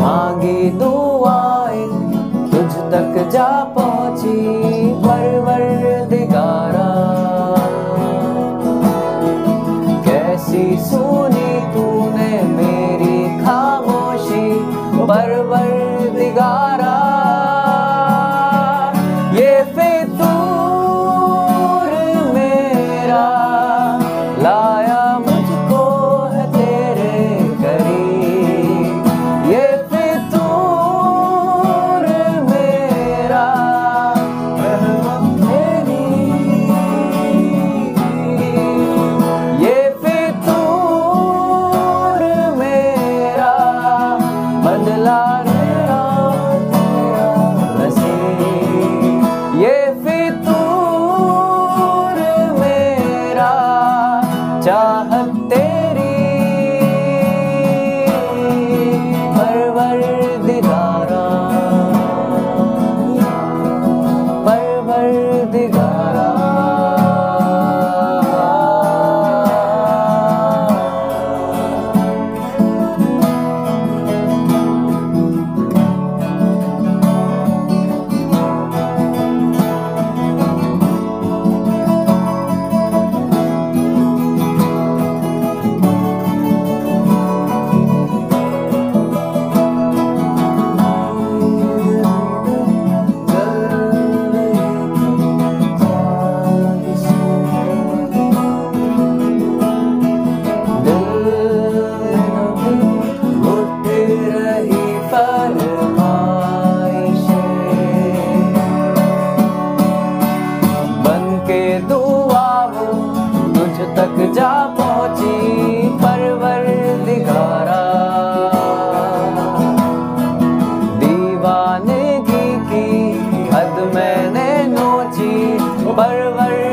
मांगी दुआएँ तो तुझ तक जा पहुँची परवर दिगारा कैसी सोनी பர்வழி